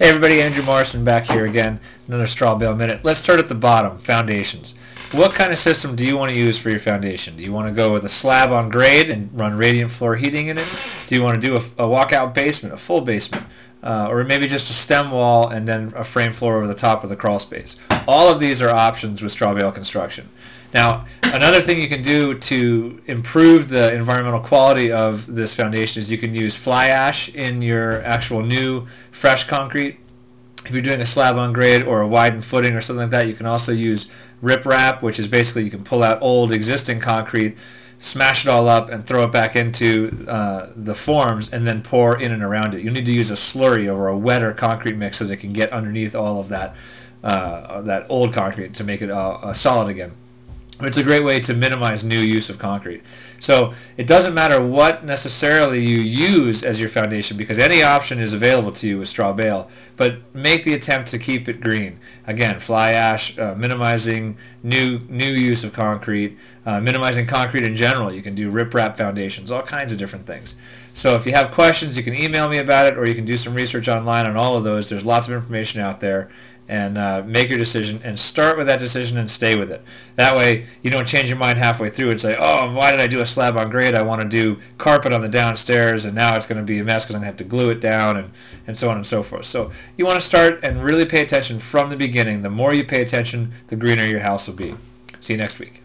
Hey everybody, Andrew Morrison back here again, another straw bale minute. Let's start at the bottom, foundations. What kind of system do you want to use for your foundation? Do you want to go with a slab on grade and run radiant floor heating in it? Do you want to do a, a walkout basement, a full basement? Uh, or maybe just a stem wall and then a frame floor over the top of the crawl space? All of these are options with straw bale construction. Now, another thing you can do to improve the environmental quality of this foundation is you can use fly ash in your actual new fresh concrete. If you're doing a slab on grade or a widened footing or something like that, you can also use riprap, which is basically you can pull out old existing concrete, smash it all up, and throw it back into uh, the forms, and then pour in and around it. You need to use a slurry or a wetter concrete mix so that it can get underneath all of that uh, that old concrete to make it uh, solid again. It's a great way to minimize new use of concrete. So it doesn't matter what necessarily you use as your foundation because any option is available to you with straw bale, but make the attempt to keep it green. Again, fly ash, uh, minimizing new new use of concrete, uh, minimizing concrete in general. You can do riprap foundations, all kinds of different things. So if you have questions, you can email me about it or you can do some research online on all of those. There's lots of information out there and uh, make your decision and start with that decision and stay with it. That way you don't change your mind halfway through and say, oh, why did I do a slab on grade? I want to do carpet on the downstairs and now it's going to be a mess because I'm going to have to glue it down and, and so on and so forth. So you want to start and really pay attention from the beginning. The more you pay attention, the greener your house will be. See you next week.